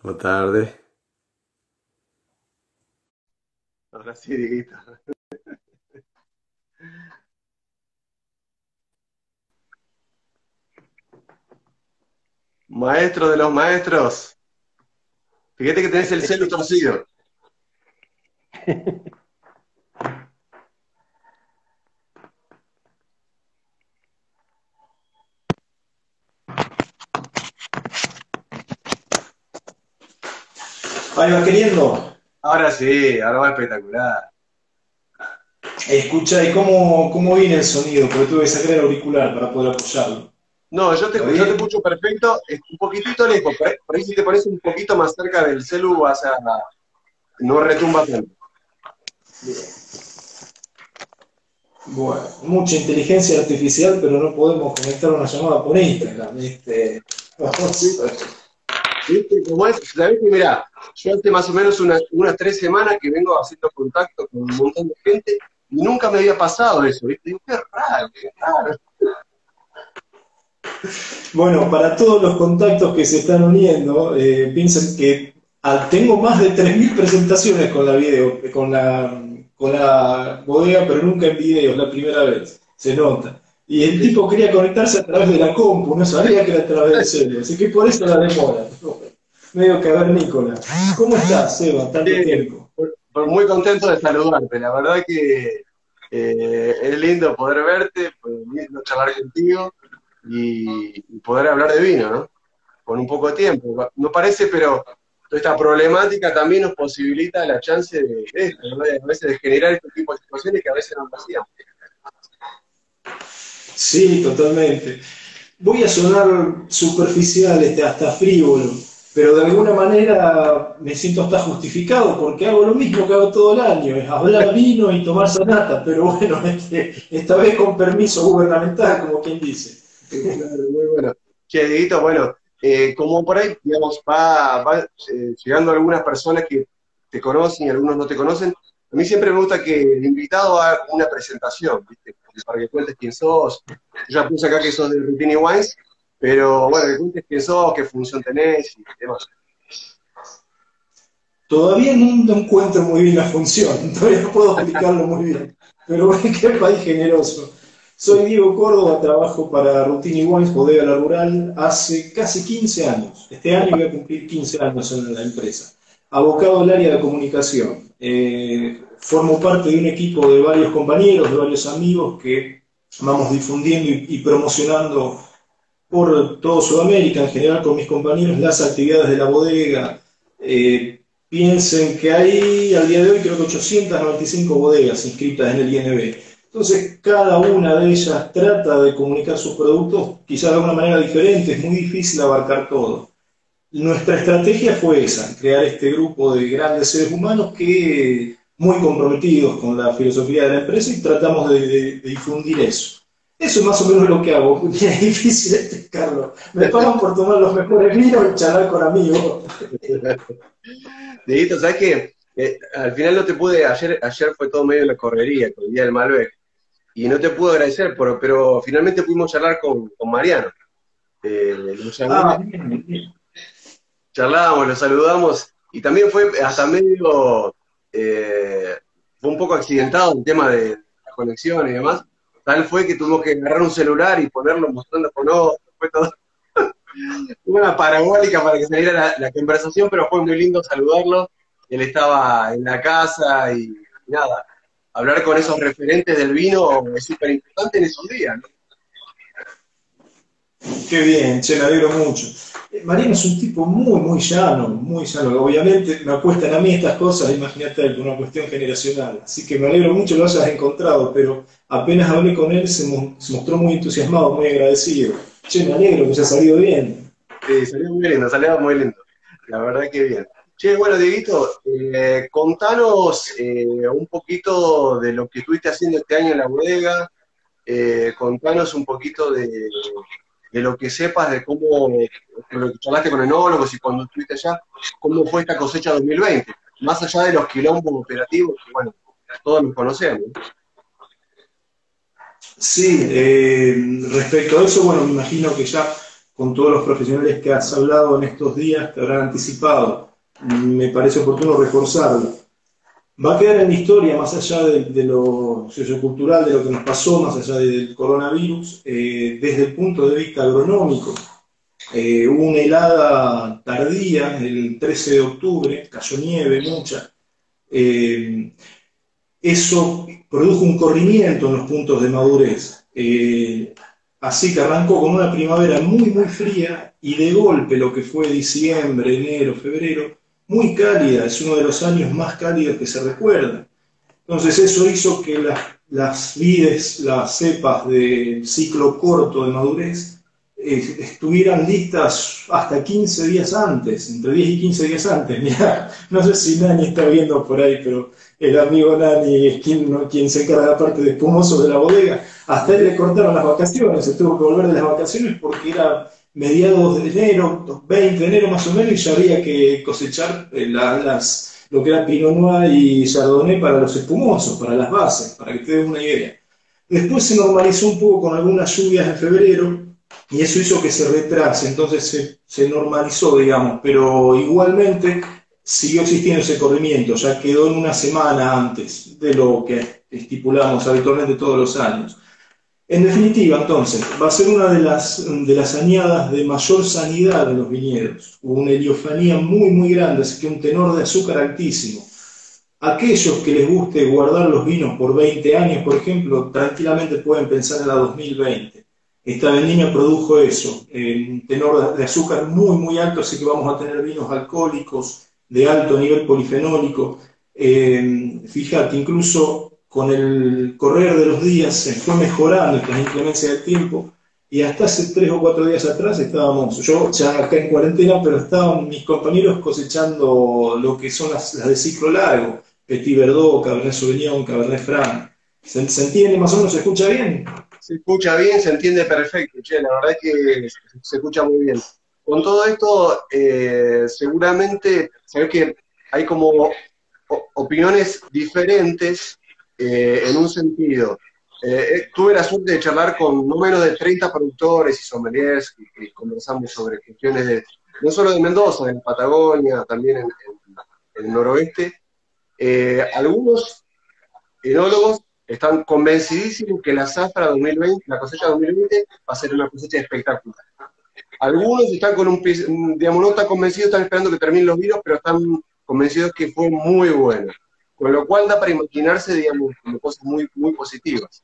Boa tarde. Ahora sí, Dieguito. Maestro de los maestros. Fíjate que tenés el celo torcido. Ahí va queriendo. Ahora sí, ahora va espectacular. Escucha, ¿y cómo, cómo viene el sonido? Porque tuve que sacar el auricular para poder apoyarlo. No, yo te, ¿Está yo te escucho perfecto, un poquitito lejos, por ahí, por ahí si te pones un poquito más cerca del celu vas a... no retumba tanto. Bueno, mucha inteligencia artificial, pero no podemos conectar una llamada por Instagram. Este, ¿Viste cómo es? ¿Sabés que mirá, yo hace más o menos unas, unas tres semanas que vengo haciendo contacto con un montón de gente y nunca me había pasado eso, ¿viste? Digo, qué raro, qué raro. Bueno, para todos los contactos que se están uniendo, eh, piensen que ah, tengo más de 3.000 presentaciones con la video, con la, con la bodega, pero nunca en video, es la primera vez, se nota. Y el tipo quería conectarse a través de la compu, no sabía que era a través del celular, así que por eso la demora. Medio cavernícola. ¿Cómo estás, Seba? Tanto Sí. tiempo. Muy contento de saludarte, la verdad que eh, es lindo poder verte, pues, lindo charlar contigo y, y poder hablar de vino, ¿no? Con un poco de tiempo. No parece, pero toda esta problemática también nos posibilita la chance de, a veces de generar este tipo de situaciones que a veces no hacíamos. Sí, totalmente. Voy a sonar superficial, este, hasta frívolo, pero de alguna manera me siento hasta justificado porque hago lo mismo que hago todo el año, es hablar vino y tomar sonata, pero bueno, este, esta vez con permiso gubernamental, como quien dice. Claro, muy bueno. Che, Dieguito, bueno, eh, como por ahí, digamos, va, va, eh, llegando algunas personas que te conocen y algunos no te conocen, a mí siempre me gusta que el invitado haga una presentación, ¿viste? Para que cuentes quién sos. Yo ya puse acá que sos de Rutini Wines, pero bueno, que cuentes quién sos, qué función tenés y demás. Todavía no encuentro muy bien la función, todavía no puedo explicarlo muy bien, pero bueno, qué país generoso. Soy Diego Córdoba, trabajo para Rutini Wines, Bodega La Rural, hace casi 15 años. Este año voy a cumplir 15 años en la empresa. Abocado al área de comunicación. Eh, formo parte de un equipo de varios compañeros, de varios amigos que vamos difundiendo y, y promocionando por todo Sudamérica, en general con mis compañeros, las actividades de la bodega. Eh, piensen que hay al día de hoy creo que 895 bodegas inscritas en el INB. Entonces, cada una de ellas trata de comunicar sus productos, quizás de alguna manera diferente, es muy difícil abarcar todo. Nuestra estrategia fue esa, crear este grupo de grandes seres humanos que muy comprometidos con la filosofía de la empresa y tratamos de, de, de difundir eso. Eso es más o menos lo que hago, es difícil explicarlo. Me pagan por tomar los mejores vinos y charlar con amigos. Dieguito, ¿sabes qué? Eh, al final no te pude, ayer, ayer fue todo medio en la correría, con el día del Malbec, y no te pude agradecer, pero, pero finalmente pudimos charlar con, con Mariano. Eh, lo Ah, charlábamos, lo saludamos, y también fue hasta medio, eh, fue un poco accidentado el tema de la conexión y demás. Tal fue que tuvimos que agarrar un celular y ponerlo mostrando con otro, fue todo una parabólica para que saliera la, la conversación, pero fue muy lindo saludarlo. Él estaba en la casa y, nada, hablar con esos referentes del vino es súper importante en esos días. ¿no? Qué bien, che, me alegro mucho. Eh, Mariano es un tipo muy, muy llano, muy llano. Obviamente me acuestan a mí estas cosas, imagínate, por una cuestión generacional. Así que me alegro mucho que lo hayas encontrado, pero apenas hablé con él se, mo- se mostró muy entusiasmado, muy agradecido. Che, me alegro que haya salido bien. Sí, salió muy lindo, salió muy lindo. La verdad que bien. Che, bueno, Dieguito, eh, contanos eh, un poquito de lo que estuviste haciendo este año en la bodega, eh, contanos un poquito de, de lo que sepas de cómo, lo que charlaste con enólogos y cuando estuviste allá, cómo fue esta cosecha 2020. más allá de los quilombos operativos, que bueno, todos los conocemos. Sí, respecto a eso, bueno, me imagino que ya con todos los profesionales que has hablado en estos días te habrán anticipado. Me parece oportuno reforzarlo. Va a quedar en la historia, más allá de, lo sociocultural, de lo que nos pasó, más allá del coronavirus, eh, desde el punto de vista agronómico. Eh, hubo una helada tardía, el 13 de octubre, cayó nieve, mucha. eso produjo un corrimiento en los puntos de madurez. Eh, así que arrancó con una primavera muy, muy fría y de golpe lo que fue diciembre, enero, febrero, muy cálida, es uno de los años más cálidos que se recuerda. Entonces eso hizo que las, las vides, las cepas de ciclo corto de madurez, eh, estuvieran listas hasta 15 días antes, entre 10 y 15 días antes. Mira, no sé si Nani está viendo por ahí, pero el amigo Nani es quien, quien se encarga de la parte de espumoso de la bodega. Hasta él le cortaron las vacaciones, se tuvo que volver de las vacaciones porque era mediados de enero, 20 de enero más o menos, y ya había que cosechar eh, las, lo que era Pinot Noir y Chardonnay para los espumosos, para las bases, para que te den una idea. Después se normalizó un poco con algunas lluvias en febrero, y eso hizo que se retrase, entonces se, normalizó, digamos, pero igualmente siguió existiendo ese corrimiento, ya quedó en una semana antes de lo que estipulamos habitualmente todos los años. En definitiva, entonces, va a ser una de las, de añadas de mayor sanidad en los viñedos. Hubo una heliofanía muy, muy grande, así que un tenor de azúcar altísimo. Aquellos que les guste guardar los vinos por 20 años, por ejemplo, tranquilamente pueden pensar en la 2020. Esta vendimia produjo eso, un tenor de azúcar muy, muy alto, así que vamos a tener vinos alcohólicos de alto nivel polifenólico. Eh, fíjate, incluso con el correr de los días se fue mejorando esta inclemencia del tiempo y hasta hace tres o cuatro días atrás estábamos, yo ya acá en cuarentena, pero estaban mis compañeros cosechando lo que son las, de ciclo largo, Petit Verdot, Cabernet Sauvignon, Cabernet Franc. ¿Se, ¿Se entiende más o menos? ¿Se escucha bien? Se escucha bien, se entiende perfecto, che, la verdad es que se escucha muy bien. Con todo esto, eh, seguramente, sabes que hay como opiniones diferentes eh, en un sentido. Eh, tuve la suerte de charlar con no menos de 30 productores y sommeliers y, conversamos sobre cuestiones de, no solo de Mendoza, de Patagonia, también en el noroeste. algunos enólogos están convencidísimos que la zafra 2020, la cosecha 2020, va a ser una cosecha espectacular. Algunos están con un, digamos, no están convencidos, están esperando que terminen los vinos, pero están convencidos que fue muy bueno. Con lo cual da para imaginarse, digamos, cosas muy, muy positivas.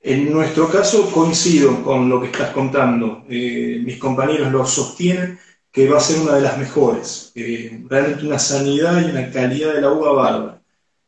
En nuestro caso coincido con lo que estás contando. Eh, mis compañeros lo sostienen que va a ser una de las mejores. Eh, realmente una sanidad y una calidad de la uva bárbara.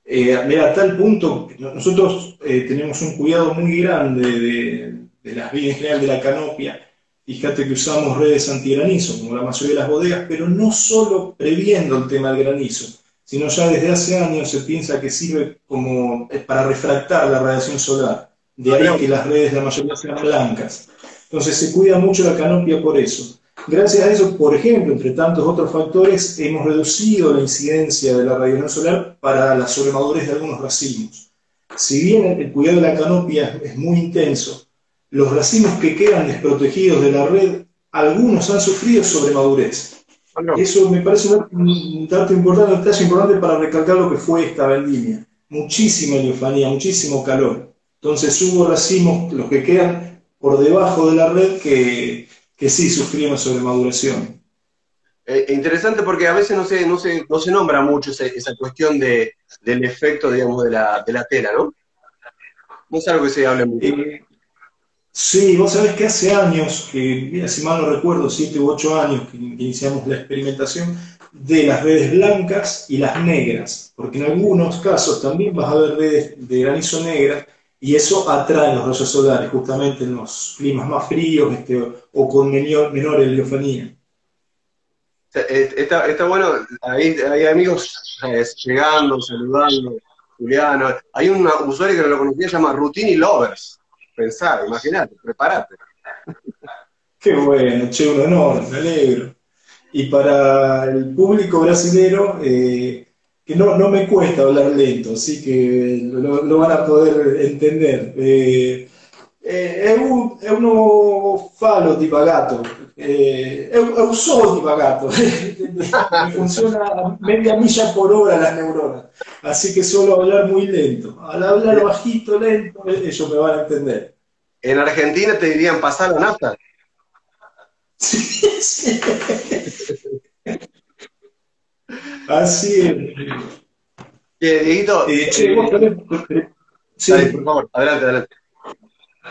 Eh, a tal punto, nosotros eh, tenemos un cuidado muy grande de, las vidas en de la canopia. Fíjate que usamos redes antigranizo, como la mayoría de las bodegas, pero no solo previendo el tema del granizo, sino ya desde hace años se piensa que sirve como para refractar la radiación solar. De ahí que las redes de la mayoría sean blancas. Entonces se cuida mucho la canopia por eso. Gracias a eso, por ejemplo, entre tantos otros factores, hemos reducido la incidencia de la radiación solar para la sobremadurez de algunos racimos. Si bien el cuidado de la canopia es muy intenso, los racimos que quedan desprotegidos de la red, algunos han sufrido sobremadurez. Eso me parece un dato importante, un detalle importante para recalcar lo que fue esta vendimia. Muchísima heliofanía, muchísimo calor. Entonces hubo racimos, los que quedan por debajo de la red, que que sí sufrimos sobre maduración. Eh, interesante porque a veces no se, no se, no se nombra mucho esa, cuestión de, del efecto, digamos, de la, de la tela, ¿no? No es algo que se hable mucho. Eh, sí, vos sabés que hace años, que, mira, si mal no recuerdo, siete u ocho años que iniciamos la experimentación de las redes blancas y las negras, porque en algunos casos también vas a ver redes de granizo negra y eso atrae los rayos solares, justamente en los climas más fríos este, o con menor, menor heliofanía. Eh, está, está bueno, hay, hay amigos eh, llegando, saludando, Juliano. Hay un usuario que no lo conocía, se llama Routini Lovers. Pensar, imagínate, prepárate. Qué bueno, che, un honor, me alegro. y para el público brasilero, eh, que no, no me cuesta hablar lento, así que lo, van a poder entender. Eh, eh, è, un, è, uno fallo divagato, eh, è un solo divagato, funciona a media milla por hora las neuronas, así que solo hablar muy lento. Al hablar bajito, lento, ellos me van a entender. En Argentina te dirían pasar la nafta. Sí, sí. Así es. Dieguito, eh, che, vos también, sí. Dale, por favor, adelante, adelante.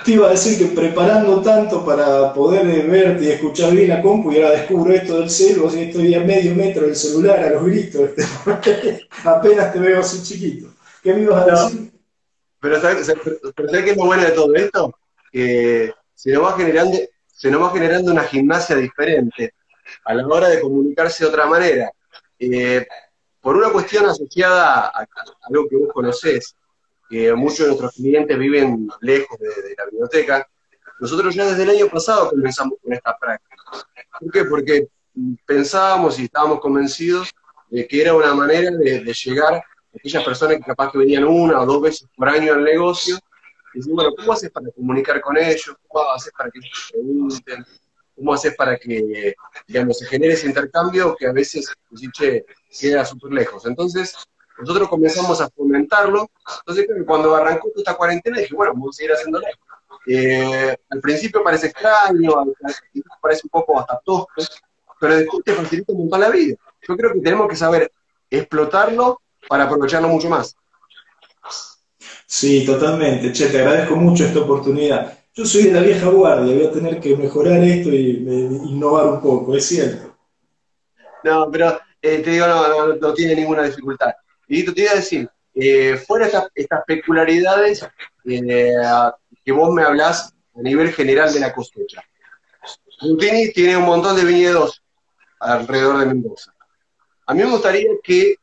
Te iba a decir que preparando tanto para poder verte y escuchar bien la compu y ahora descubro esto del celu, así estoy a medio metro del celular a los gritos, apenas te veo así chiquito. ¿Qué me ibas a decir? Pero ¿sabes, pero qué es lo bueno de todo esto? Que se nos va generando, se nos va generando una gimnasia diferente a la hora de comunicarse de otra manera. Eh, por una cuestión asociada a, a, algo que vos conocés, que muchos de nuestros clientes viven lejos de, la biblioteca, nosotros ya desde el año pasado comenzamos con esta práctica. ¿Por qué? Porque pensábamos y estábamos convencidos de que era una manera de, llegar a aquellas personas que capaz que venían una o dos veces por año al negocio, y decir, bueno, ¿cómo haces para comunicar con ellos? ¿Cómo haces para que ellos pregunten? ¿Cómo haces para que, digamos, se genere ese intercambio que a veces, pues, che, queda súper lejos? Entonces, nosotros comenzamos a fomentarlo. Entonces, cuando arrancó esta cuarentena, dije, bueno, vamos a seguir haciéndolo. Eh, al principio parece extraño, al principio parece un poco hasta tosco, pero después te facilita un montón la vida. Yo creo que tenemos que saber explotarlo para aprovecharlo mucho más. Sí, totalmente. Che, te agradezco mucho esta oportunidad. Yo soy de la vieja guardia, voy a tener que mejorar esto y innovar un poco, es cierto. No, pero eh, te digo, no, no, tiene ninguna dificultad. Y te iba a decir, eh, fuera estas, estas peculiaridades eh, que vos me hablás a nivel general de la cosecha. Rutini tiene un montón de viñedos alrededor de Mendoza. A mí me gustaría que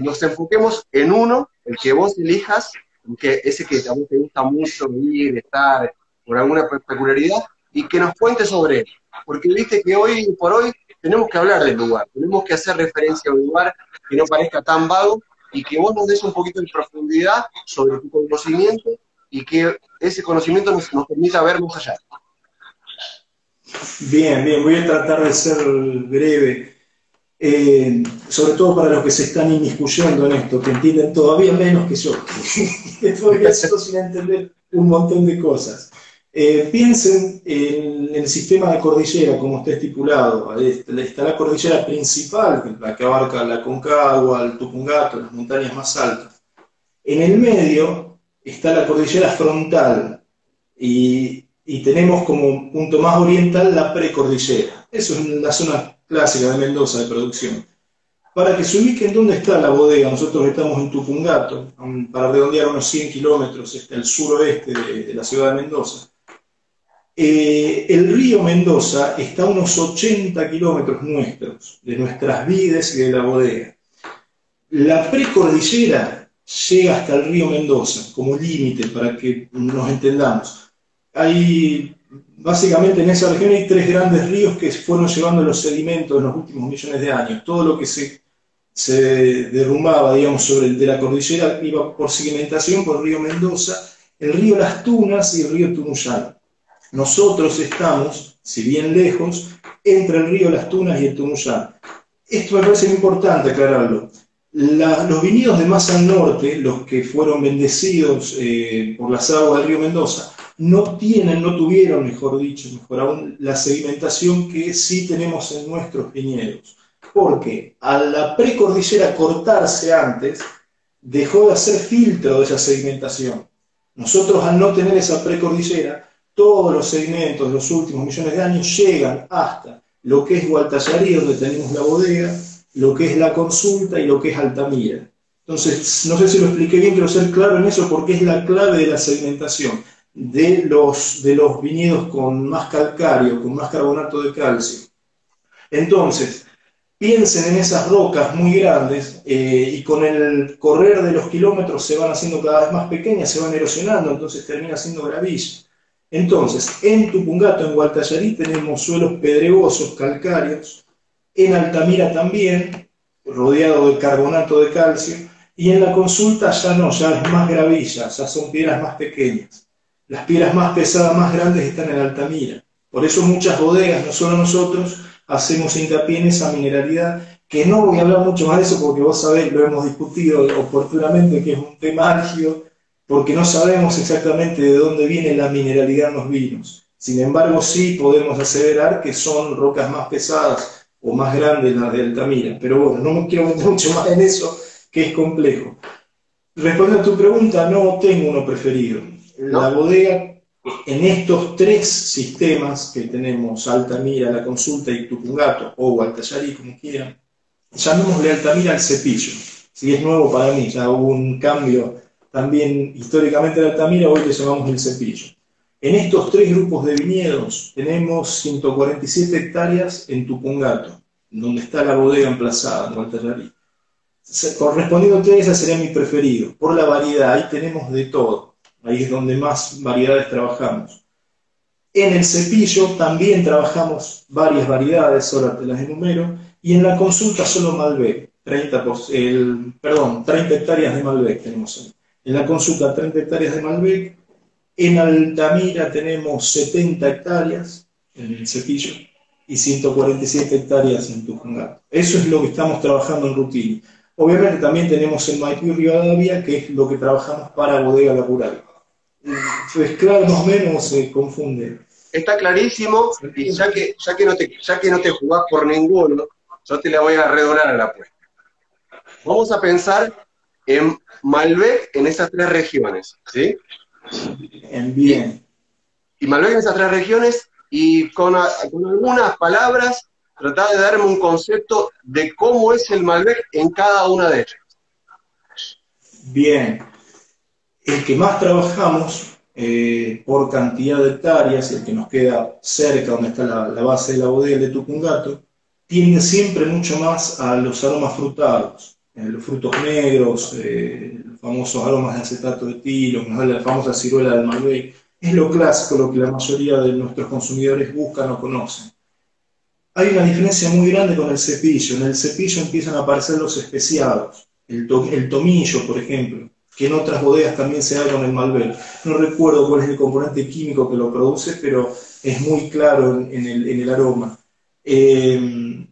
nos enfoquemos en uno, el que vos elijas, que ese que a vos te gusta mucho ir, estar, por alguna peculiaridad, y que nos cuente sobre él. Porque viste que hoy por hoy tenemos que hablar del lugar, tenemos que hacer referencia a un lugar que no parezca tan vago y que vos nos des un poquito de profundidad sobre tu conocimiento y que ese conocimiento nos, nos permita ver más allá. Bien, bien, voy a tratar de ser breve. Eh, sobre todo para los que se están inmiscuyendo en esto, que entienden todavía menos que yo, que todavía sigo sin entender un montón de cosas. Eh, piensen en el sistema de cordillera, como está estipulado. Está la cordillera principal, la que abarca la Concagua, el Tupungato, las montañas más altas. En el medio está la cordillera frontal y, tenemos como punto más oriental la precordillera. Eso es la zona clásica de Mendoza de producción. Para que se ubiquen dónde está la bodega, nosotros estamos en Tupungato, para redondear unos 100 kilómetros este, al suroeste de, la ciudad de Mendoza. Eh, el río Mendoza está a unos 80 kilómetros nuestros, de nuestras vides y de la bodega. La precordillera llega hasta el río Mendoza como límite para que nos entendamos. Hay básicamente en esa región hay tres grandes ríos que fueron llevando los sedimentos en los últimos millones de años. Todo lo que se, se derrumbaba, digamos, sobre el de la cordillera iba por sedimentación por el río Mendoza, el río Las Tunas y el río Tunuyán. Nosotros estamos, si bien lejos, entre el río Las Tunas y el Tunuyán. Esto me parece importante aclararlo. los viñedos de más al norte, los que fueron bendecidos eh, por las aguas del río Mendoza, no tienen, no tuvieron, mejor dicho, mejor aún, la sedimentación que sí tenemos en nuestros viñedos. Porque a la precordillera cortarse antes, dejó de hacer filtro de esa sedimentación. Nosotros al no tener esa precordillera, todos los sedimentos de los últimos millones de años llegan hasta lo que es Gualtallarí, donde tenemos la bodega, lo que es la consulta y lo que es Altamira. Entonces, no sé si lo expliqué bien, quiero ser claro en eso porque es la clave de la los, de los viñedos con más calcario, con más carbonato de calcio. Entonces, piensen en esas rocas muy grandes eh, y con el correr de los kilómetros se van haciendo cada vez más pequeñas, se van erosionando, entonces termina siendo gravilla. Entonces, en Tupungato, en Gualtallarí, tenemos suelos pedregosos, calcáreos, en Altamira también, rodeado de carbonato de calcio, y en la consulta ya no, ya es más gravilla, ya son piedras más pequeñas. Las piedras más pesadas, más grandes están en Altamira. Por eso muchas bodegas, no solo nosotros, hacemos hincapié en esa mineralidad, que no voy a hablar mucho más de eso porque vos sabéis, lo hemos discutido oportunamente, que es un tema álgido, porque no sabemos exactamente de dónde viene la mineralidad en los vinos. Sin embargo, sí podemos aseverar que son rocas más pesadas o más grandes las de Altamira. Pero bueno, no me quiero meter mucho más en eso, que es complejo. Respondiendo a tu pregunta, no tengo uno preferido. La bodega, en estos tres sistemas que tenemos, Altamira, la consulta y Tupungato, o Gualtallarí, como quieran, llamémosle Altamira al cepillo. Si es nuevo para mí, ya hubo un cambio también históricamente de Altamira, hoy le llamamos el cepillo. En estos tres grupos de viñedos tenemos 147 hectáreas en Tupungato, donde está la bodega emplazada, en Gualtallarí. Correspondiendo a ese sería mi preferido, por la variedad, ahí tenemos de todo, ahí es donde más variedades trabajamos. En el cepillo también trabajamos varias variedades, ahora te las enumero, y en la consulta solo Malbec, 30, el, perdón, 30 hectáreas de Malbec tenemos ahí. En la consulta 30 hectáreas de Malbec. En Altamira tenemos 70 hectáreas en el cepillo y 147 hectáreas en Tupungato. Eso es lo que estamos trabajando en Rutini. Obviamente también tenemos el Maipú y Rivadavia, que es lo que trabajamos para bodega laboral. Mezclar más o menos se confunde. Está clarísimo, y ya que, ya, que no te, ya que no te jugás por ninguno, yo te la voy a redonar a la apuesta. Vamos a pensar en Malbec en esas tres regiones, ¿sí? Bien. Y, Malbec en esas tres regiones y con, algunas palabras tratar de darme un concepto de cómo es el Malbec en cada una de ellas. Bien. El que más trabajamos eh, por cantidad de hectáreas, el que nos queda cerca, donde está la, la base de la bodega de Tupungato, tiende siempre mucho más a los aromas frutados los frutos negros, eh, los famosos aromas de acetato de tilo, la famosa ciruela del Malbec, es lo clásico, lo que la mayoría de nuestros consumidores buscan o conocen. Hay una diferencia muy grande con el cepillo. En el cepillo empiezan a aparecer los especiados, el, tomillo, por ejemplo, que en otras bodegas también se da con el Malbec. No recuerdo cuál es el componente químico que lo produce, pero es muy claro en, el, aroma. Eh,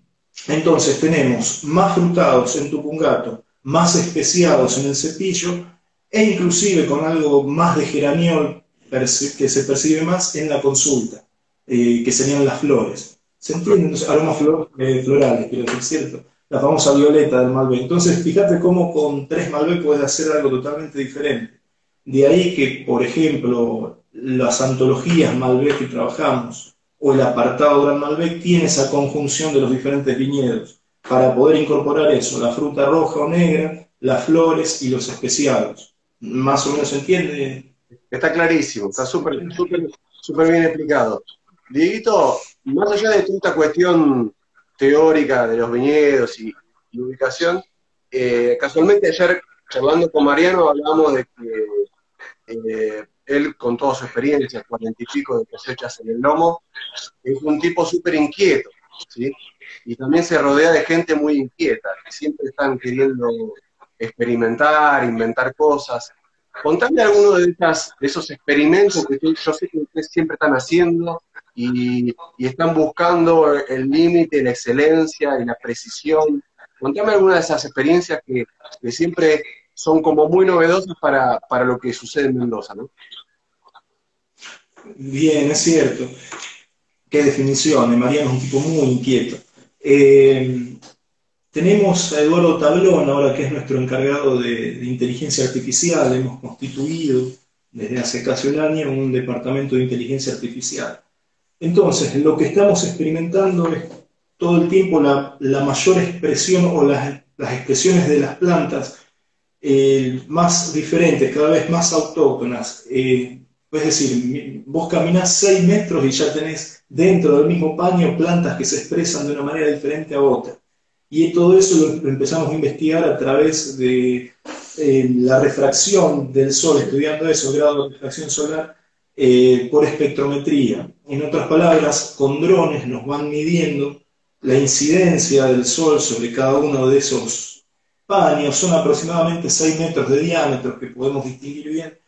entonces tenemos más frutados en Tupungato, más especiados en el cepillo e inclusive con algo más de geraniol que se percibe más en la consulta, eh, que serían las flores. ¿Se entienden? Aromas eh, florales, quiero decir, ¿cierto? La famosa violeta del Malbec. Entonces, fíjate cómo con tres Malbec puedes hacer algo totalmente diferente. De ahí que, por ejemplo, las antologías Malbec que trabajamos, o el apartado Gran Malbec tiene esa conjunción de los diferentes viñedos para poder incorporar eso, la fruta roja o negra, las flores y los especiados. ¿Más o menos se entiende? Está clarísimo, está súper bien explicado. Dieguito, más allá de toda esta cuestión teórica de los viñedos y, ubicación, eh, casualmente ayer charlando con Mariano hablamos de que eh, él con toda su experiencia, cuarenta y pico de cosechas en el lomo, es un tipo súper inquieto, ¿sí? Y también se rodea de gente muy inquieta, que siempre están queriendo experimentar, inventar cosas. Contame alguno de, esos experimentos que yo sé que ustedes siempre están haciendo y, están buscando el límite, la excelencia y la precisión. Contame alguna de esas experiencias que, que siempre son como muy novedosas para, para lo que sucede en Mendoza, ¿no? Bien, es cierto. Qué definición, Mariano es un tipo muy inquieto. Eh, tenemos a Eduardo Tablón ahora que es nuestro encargado de, inteligencia artificial. Hemos constituido desde hace casi un año un departamento de inteligencia artificial. Entonces, lo que estamos experimentando es todo el tiempo la, mayor expresión o las, expresiones de las plantas eh, más diferentes, cada vez más autóctonas. Eh, es decir, vos caminás 6 metros y ya tenés dentro del mismo paño plantas que se expresan de una manera diferente a otra. Y todo eso lo empezamos a investigar a través de eh, la refracción del sol, estudiando eso, grado de refracción solar, por espectrometría. En otras palabras, con drones nos van midiendo la incidencia del sol sobre cada uno de esos paños. Son aproximadamente 6 metros de diámetro que podemos distinguir bien.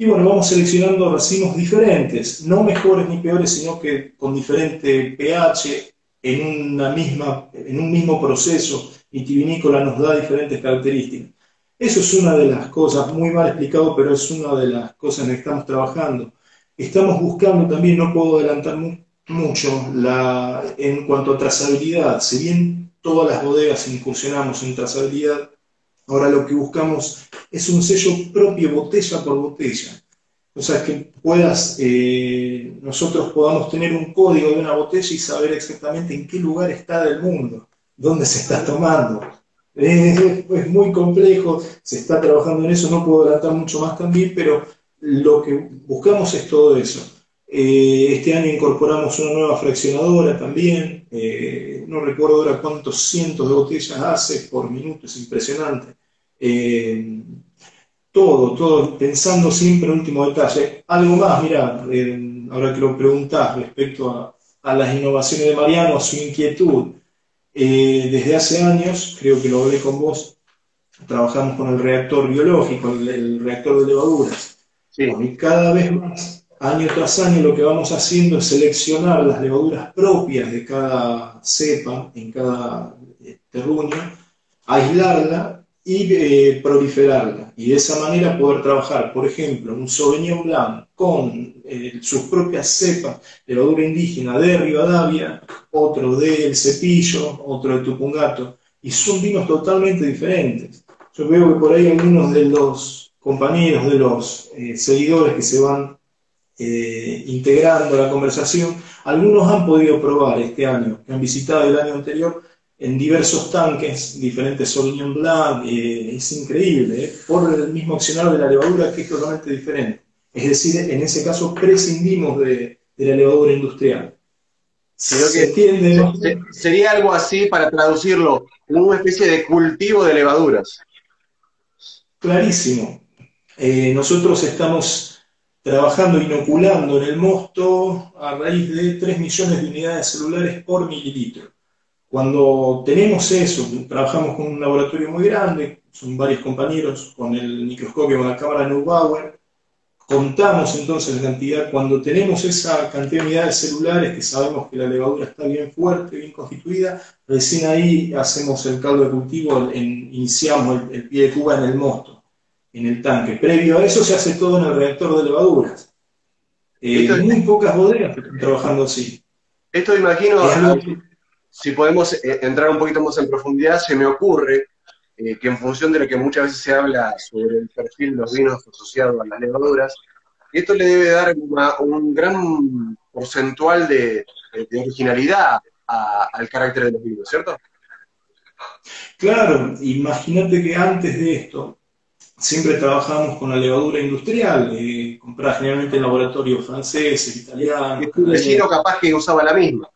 Y bueno, vamos seleccionando racimos diferentes, no mejores ni peores, sino que con diferente pH en, una misma, en un mismo proceso vitivinícola nos da diferentes características. Eso es una de las cosas, muy mal explicado, pero es una de las cosas en las que estamos trabajando. Estamos buscando también, no puedo adelantar mucho, en cuanto a trazabilidad. Si bien todas las bodegas incursionamos en trazabilidad, ahora lo que buscamos es un sello propio botella por botella. O sea, que puedas, eh, nosotros podamos tener un código de una botella y saber exactamente en qué lugar está del mundo, dónde se está tomando. es muy complejo, se está trabajando en eso, no puedo adelantar mucho más también, pero lo que buscamos es todo eso. Eh, este año incorporamos una nueva fraccionadora también, eh, no recuerdo ahora cuántos cientos de botellas hace por minuto, es impresionante todo, todo, pensando siempre en último detalle. Algo más, mira, eh, ahora que lo preguntás respecto a, las innovaciones de Mariano, a su inquietud. Eh, desde hace años, creo que lo hablé con vos, trabajamos con el reactor biológico, el, reactor de levaduras. y cada vez más, año tras año, lo que vamos haciendo es seleccionar las levaduras propias de cada cepa, en cada terruño, aislarla y eh, proliferarla. Y de esa manera poder trabajar, por ejemplo, un Sauvignon Blanc con eh, sus propias cepas de levadura indígena de Rivadavia, otro del Cepillo, otro de Tupungato, y son vinos totalmente diferentes. Yo veo que por ahí algunos de los compañeros, de los eh, seguidores que se van integrando a la conversación, algunos han podido probar este año, que han visitado el año anterior, en diversos tanques, diferentes Sauvignon Blanc, eh, es increíble, eh, por el mismo accionar de la levadura que es totalmente diferente. Es decir, en ese caso prescindimos de, la levadura industrial. que sería algo así, para traducirlo, una especie de cultivo de levaduras. Clarísimo. Eh, nosotros estamos trabajando, inoculando en el mosto a raíz de 3 millones de unidades celulares por mililitro. Cuando tenemos eso, trabajamos con un laboratorio muy grande, son varios compañeros con el microscopio, con la cámara Neubauer, contamos entonces la cantidad, cuando tenemos esa cantidad de unidades celulares que sabemos que la levadura está bien fuerte, bien constituida, recién ahí hacemos el caldo de cultivo, iniciamos el, pie de cuba en el mosto, en el tanque. Previo a eso se hace todo en el reactor de levaduras. Eh, muy pocas bodegas están trabajando así. Esto imagino si podemos eh, entrar un poquito más en profundidad, se me ocurre eh, que en función de lo que muchas veces se habla sobre el perfil de los vinos asociados a las levaduras, esto le debe dar un gran porcentual de, originalidad al carácter de los vinos, ¿cierto? Claro, imagínate que antes de esto siempre trabajamos con la levadura industrial, eh, comprada generalmente en laboratorios franceses, italianos. un vecino capaz que usaba la misma.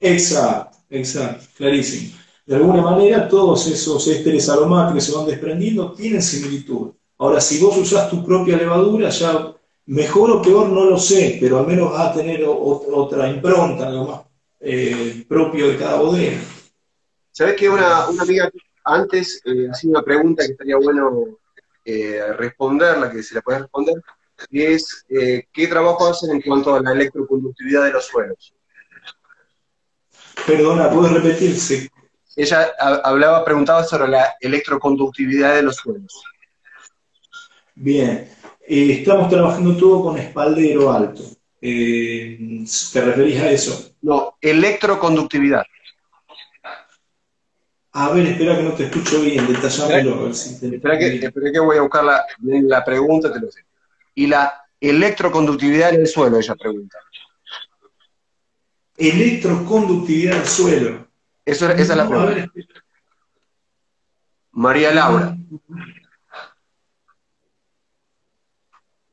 Exacto, exacto, clarísimo. De alguna manera, todos esos ésteres aromáticos que se van desprendiendo tienen similitud. Ahora, si vos usás tu propia levadura, ya mejor o peor no lo sé, pero al menos vas a tener otra impronta, lo más eh, propio de cada bodega. ¿Sabés que una, amiga antes eh, una pregunta que estaría bueno eh, responderla, que se la puede responder, es eh, ¿qué trabajo hacen en cuanto a la electroconductividad de los suelos? Perdona, ¿puedes repetirse? Ella hablaba, preguntaba sobre la electroconductividad de los suelos. Bien, eh, estamos trabajando todo con espaldero alto. Eh, ¿Te referís a eso? No, electroconductividad. A ver, espera que no te escucho bien, detallámelo. espera, que, espera que voy a buscar la, la pregunta, te lo sé. Y la electroconductividad del suelo, ella pregunta electroconductividad del suelo. Eso, esa es la pregunta. María Laura.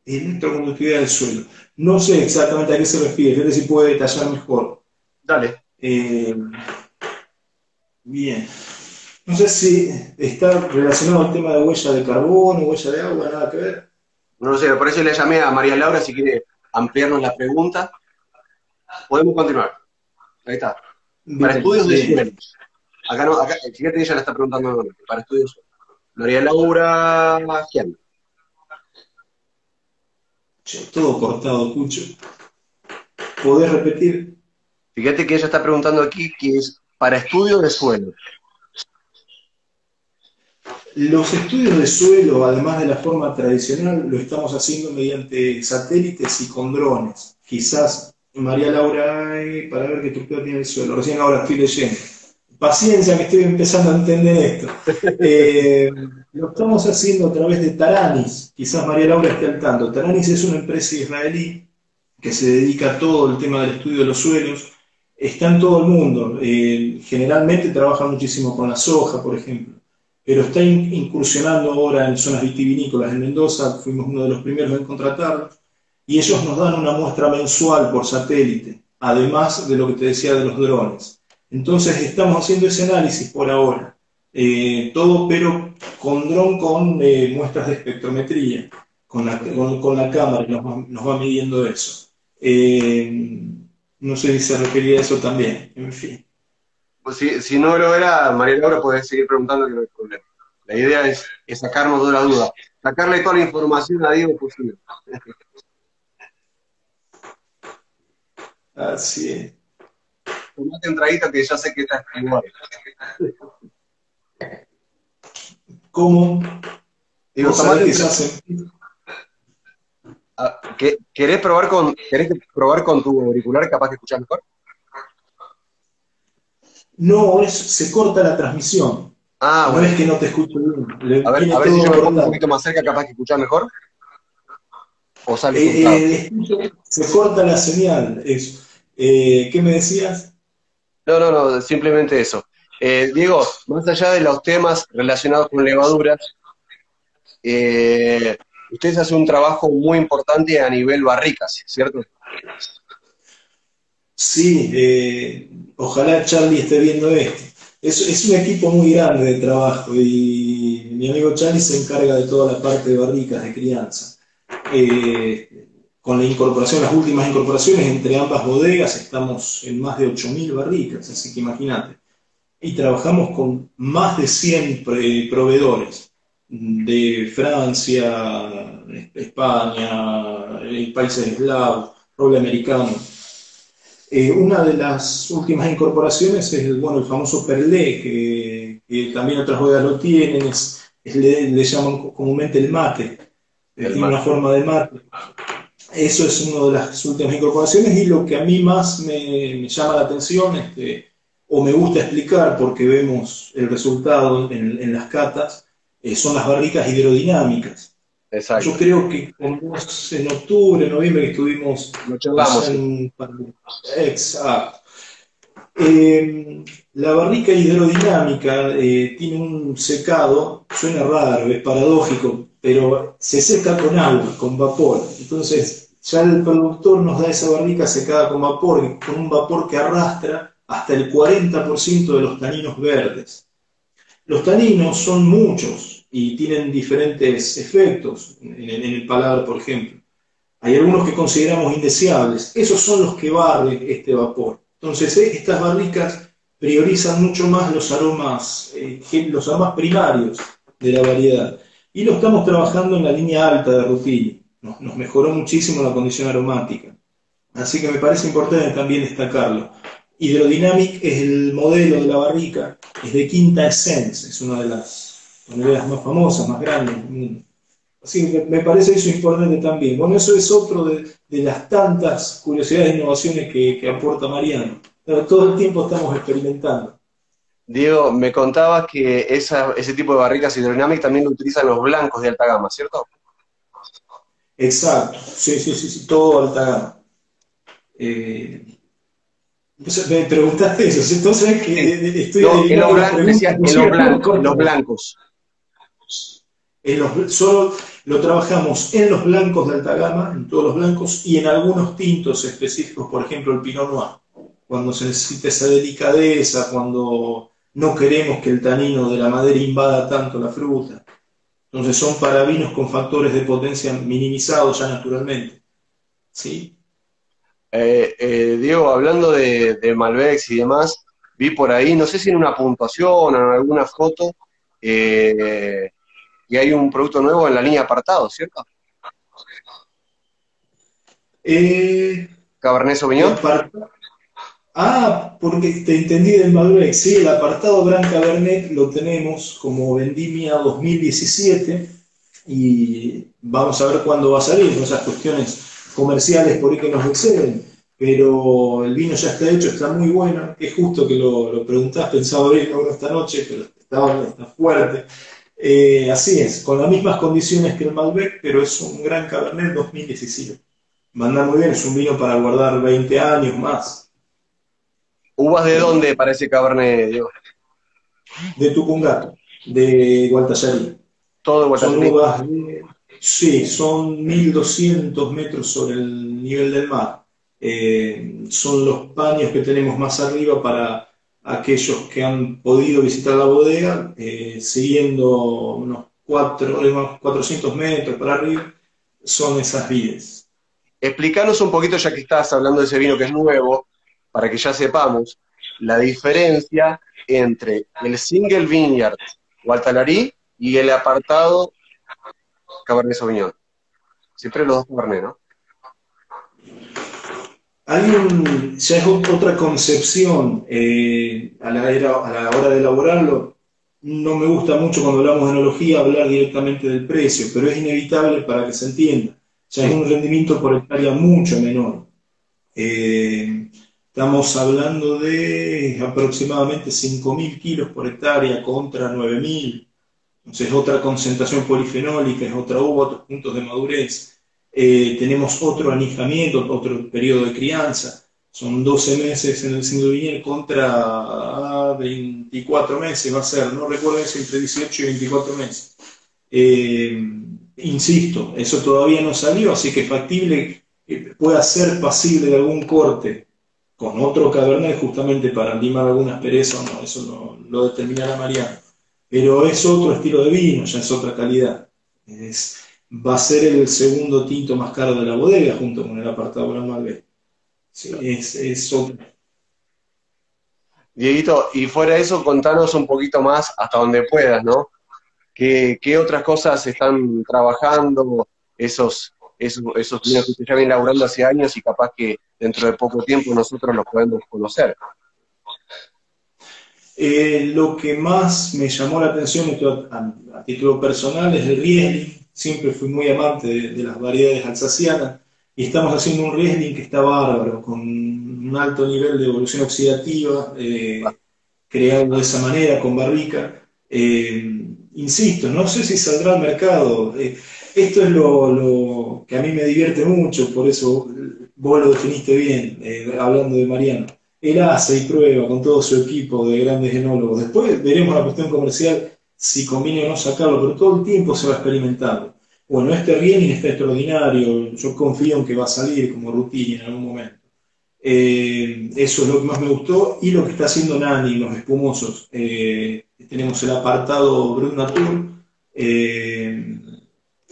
Electroconductividad del suelo. No sé exactamente a qué se refiere, fíjate si puede detallar mejor. Dale. Eh, bien. No sé si está relacionado al tema de huella de carbono, huella de agua, nada que ver. No sé, por eso le llamé a María Laura si quiere ampliarnos la pregunta. Podemos continuar. Ahí está. Para estudios de suelos. Acá no, acá, fíjate, ella le está preguntando para estudios de suelos. María Laura, ¿quién? todo cortado, Cucho. ¿Podés repetir? Fíjate que ella está preguntando aquí que es para estudios de suelo. Los estudios de suelo, además de la forma tradicional, lo estamos haciendo mediante satélites y con drones. Quizás María Laura, para ver qué estructura tiene el suelo. Recién ahora estoy leyendo. Paciencia, que estoy empezando a entender esto. Eh, lo estamos haciendo a través de Taranis. Quizás María Laura esté al tanto. Taranis es una empresa israelí que se dedica a todo el tema del estudio de los suelos. Está en todo el mundo. Eh, generalmente trabaja muchísimo con la soja, por ejemplo pero está incursionando ahora en zonas vitivinícolas en Mendoza, fuimos uno de los primeros en contratarlos, y ellos nos dan una muestra mensual por satélite, además de lo que te decía de los drones. Entonces estamos haciendo ese análisis por ahora, eh, todo pero con dron con eh, muestras de espectrometría, con la, con, la cámara nos, nos, va midiendo eso. Eh, no sé si se refería a eso también, en fin. Pues si, si no lo era, María Laura puede seguir preguntando que no hay problema. La idea es, sacarnos de la duda, sacarle toda la información a Diego posible. Así es. Tomate entradita que ya sé que está igual. ¿Cómo? Digo, tomate que se ¿Querés probar con, querés probar con tu auricular capaz que escuchar mejor? No, es, se corta la transmisión. Ah, bueno. No es que no te escucho bien. a ver, a ver si yo me pongo un poquito más cerca, capaz que escuchar mejor. ¿O sale eh, eh, Se corta la señal. Eh, ¿Qué me decías? No, no, no, simplemente eso. Eh, Diego, más allá de los temas relacionados con levaduras, eh, ustedes hacen un trabajo muy importante a nivel barricas, ¿cierto? Sí, eh, ojalá Charlie esté viendo esto. Es, es, un equipo muy grande de trabajo y mi amigo Charlie se encarga de toda la parte de barricas de crianza. Eh, con la incorporación, las últimas incorporaciones entre ambas bodegas, estamos en más de 8.000 barricas, así que imagínate. Y trabajamos con más de 100 proveedores de Francia, España, países eslavos, roble americano eh, una de las últimas incorporaciones es el, bueno, el famoso perlé, que, también otras bodegas lo tienen, es, le, llaman comúnmente el mate, tiene una forma de mate. Eso es una de las últimas incorporaciones y lo que a mí más me, llama la atención este, o me gusta explicar porque vemos el resultado en, las catas eh, son las barricas hidrodinámicas. Yo creo que con vos en octubre, noviembre, que estuvimos... En... Exacto. Eh, la barrica hidrodinámica eh, tiene un secado, suena raro, es paradójico, pero se seca con agua, con vapor. Entonces, ya el productor nos da esa barrica secada con vapor, con un vapor que arrastra hasta el 40% de los taninos verdes. Los taninos son muchos, y tienen diferentes efectos en, el paladar, por ejemplo. Hay algunos que consideramos indeseables. Esos son los que barre este vapor. Entonces, eh, estas barricas priorizan mucho más los aromas, eh, los aromas primarios de la variedad. Y lo estamos trabajando en la línea alta de Rutini. Nos, nos mejoró muchísimo la condición aromática. Así que me parece importante también destacarlo. Hydrodynamic es el modelo de la barrica, es de Quinta Essence, es una de las las más famosas, más grandes Así que me parece eso importante también. Bueno, eso es otro de, las tantas curiosidades e innovaciones que, aporta Mariano. Pero todo el tiempo estamos experimentando. Diego, me contabas que ese tipo de barricas hidrodinámicas también lo utilizan los blancos de alta gama, ¿cierto? Exacto, sí, sí, sí, sí todo alta gama. Eh, me preguntaste eso, entonces que estoy no, en los blancos, en los blancos solo lo trabajamos en los blancos de alta gama, en todos los blancos, y en algunos tintos específicos, por ejemplo el Pinot Noir, cuando se necesita esa delicadeza, cuando no queremos que el tanino de la madera invada tanto la fruta. Entonces son para vinos con factores de potencia minimizados ya naturalmente. ¿Sí? Eh, eh, Diego, hablando de, de, Malbecs y demás, vi por ahí, no sé si en una puntuación o en alguna foto, eh, y hay un producto nuevo en la línea apartado, ¿cierto? Eh, Cabernet Sauvignon. Ah, porque te entendí del Malbec. Sí, el apartado Gran Cabernet lo tenemos como vendimia 2017 y vamos a ver cuándo va a salir. Esas cuestiones comerciales por ahí que nos exceden. Pero el vino ya está hecho, está muy bueno. Es justo que lo, lo preguntás, pensaba abrir ahora esta noche, pero estaba, está fuerte. Eh, así es, con las mismas condiciones que el Malbec, pero es un gran Cabernet 2017. Manda muy bien, es un vino para guardar 20 años más. ¿Uvas de dónde para ese Cabernet, Diego? De Tupungato, de Gualtallarí. Todo de Gualtallarí. Son sí, son 1200 metros sobre el nivel del mar. Eh, son los paños que tenemos más arriba para aquellos que han podido visitar la bodega, eh, siguiendo unos 400 metros para arriba, son esas vides. Explícanos un poquito, ya que estás hablando de ese vino que es nuevo, para que ya sepamos la diferencia entre el single vineyard Gualtalarí y el apartado Cabernet Sauvignon. Siempre los dos Cabernet, ¿no? Hay un, ya es otra concepción eh, a, la a la hora de elaborarlo. No me gusta mucho cuando hablamos de enología hablar directamente del precio, pero es inevitable para que se entienda ya es un rendimiento por hectárea mucho menor. Eh, estamos hablando de aproximadamente 5.000 kilos por hectárea contra 9.000. Entonces es otra concentración polifenólica, es otra uva, otros puntos de madurez. Eh, tenemos otro anijamiento, otro periodo de crianza. Son 12 meses en el single contra 24 meses, va a ser, no recuerdo si entre 18 y 24 meses. Eh, Insisto, eso todavía no salió, así que factible pueda ser pasible de algún corte con otro cabernet justamente para limar alguna aspereza o no, eso no, lo determinará Mariano. Pero es otro estilo de vino, ya es otra calidad. Va a ser el segundo tinto más caro de la bodega junto con el apartado Gran Malbec. es, es otro. Dieguito, y fuera de eso, contanos un poquito más hasta donde puedas, ¿no? ¿Qué, otras cosas están trabajando esos, esos, esos que se ya vienen laburando hace años y capaz que dentro de poco tiempo nosotros los podemos conocer? Eh, lo que más me llamó la atención a, título personal es el Riesling. Siempre fui muy amante de, las variedades alsacianas y estamos haciendo un Riesling que está bárbaro, con un alto nivel de evolución oxidativa, eh, creado de esa manera, con barrica. Eh, insisto, no sé si saldrá al mercado. Eh, esto es lo, que a mí me divierte mucho, por eso vos lo definiste bien, eh, hablando de Mariano. Él hace y prueba con todo su equipo de grandes genólogos. Después veremos la cuestión comercial si conviene o no sacarlo, pero todo el tiempo se va experimentando. Bueno, este Rienin está extraordinario, yo confío en que va a salir como rutina en algún momento. Eh, eso es lo que más me gustó y lo que está haciendo Nani, los espumosos tenemos el apartado Brut Natur eh,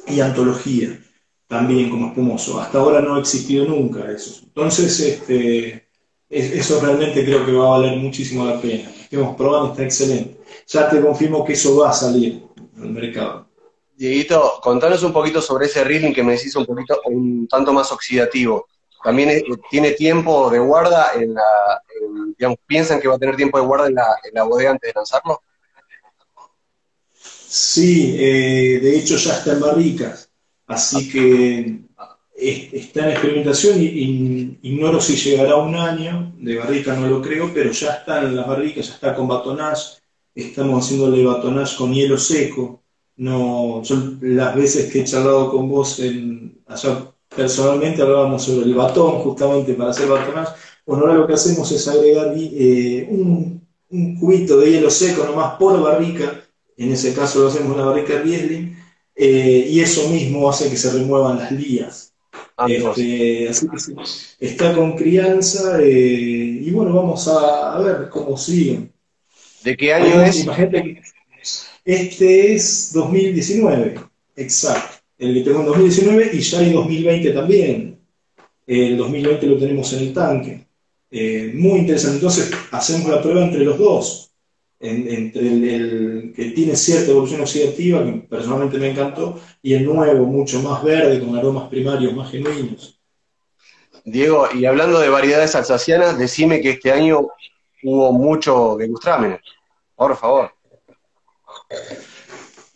y antología, también como espumoso. Hasta ahora no ha existido nunca eso. Entonces, este, eso realmente creo que va a valer muchísimo la pena. Estamos probando, está excelente. Ya te confirmo que eso va a salir al mercado. Dieguito, contanos un poquito sobre ese reeling que me decís un poquito, un tanto más oxidativo. ¿También eh, tiene tiempo de guarda en la, digamos, piensan que va a tener tiempo de guarda en la, en la bodega antes de lanzarlo? Sí, eh, de hecho ya está en barricas, así que está en experimentación y, ignoro si llegará un año, de barrica no lo creo, pero ya está en las barricas, ya está con batonage, estamos haciéndole batonage con hielo seco. No, las veces que he charlado con vos en, allá personalmente hablábamos sobre el batón justamente para hacer batonage. Bueno, ahora lo que hacemos es agregar eh, un, un cubito de hielo seco nomás por barrica en ese caso lo hacemos en la barrica Riesling, eh, y eso mismo hace que se remuevan las lías. Ah, este, así que está con crianza, eh, y bueno, vamos a, ver cómo siguen. ¿De qué año es? este es 2019, exacto. El que tengo en 2019 y ya hay 2020 también. El 2020 lo tenemos en el tanque. Eh, muy interesante. Entonces, hacemos la prueba entre los dos. entre el, que tiene cierta evolución oxidativa, que personalmente me encantó, y el nuevo, mucho más verde, con aromas primarios más genuinos. Diego, y hablando de variedades alsacianas, decime que este año hubo mucho Gewürztraminer, por favor.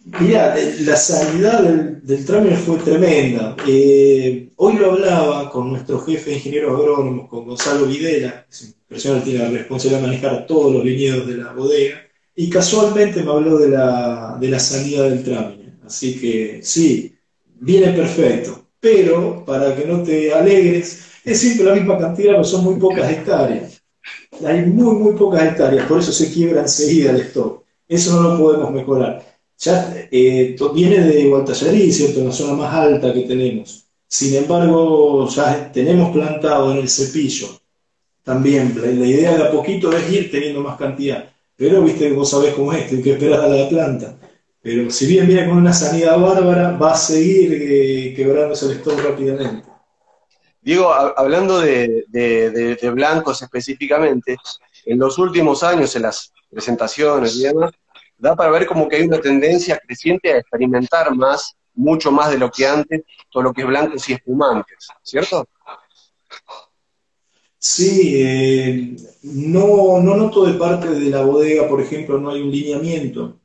Mira, la sanidad del, del fue tremenda. Eh, hoy lo hablaba con nuestro jefe de ingenieros agrónomos, con Gonzalo Videla, que tiene la responsabilidad de manejar todos los viñedos de la bodega, y casualmente me habló de la, de la sanidad del trámite. Así que sí, viene perfecto. Pero, para que no te alegres, es siempre la misma cantidad, pero son muy pocas hectáreas. Hay muy, muy pocas hectáreas, por eso se quiebra enseguida el stock. Eso no lo podemos mejorar. Ya eh, viene de Guatallarí, ¿cierto? La zona más alta que tenemos. Sin embargo, ya tenemos plantado en el cepillo. También, la, idea de a poquito es ir teniendo más cantidad. Pero, viste, vos sabés cómo es, hay que esperar a la planta. Pero si bien viene con una sanidad bárbara, va a seguir eh, quebrándose el stock rápidamente. Diego, hablando de, blancos específicamente, en los últimos años, en las presentaciones y demás, da para ver como que hay una tendencia creciente a experimentar más, mucho más de lo que antes, todo lo que es blancos y espumantes, ¿cierto? Sí, eh, no, no noto de parte de la bodega, por ejemplo, no hay un lineamiento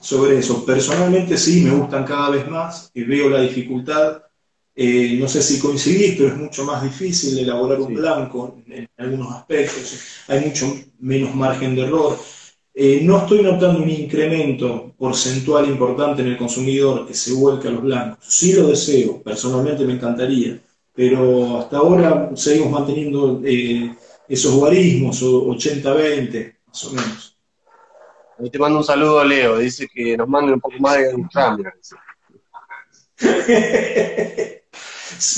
sobre eso. Personalmente sí, me gustan cada vez más y veo la dificultad eh, no sé si coincidís, pero es mucho más difícil elaborar un blanco en, algunos aspectos, hay mucho menos margen de error. Eh, no estoy notando un incremento porcentual importante en el consumidor que se vuelque a los blancos. Sí lo deseo, personalmente me encantaría, pero hasta ahora seguimos manteniendo eh, esos guarismos, 80-20, más o menos. Ahí te mando un saludo a Leo, dice que nos manden un poco más de cambio.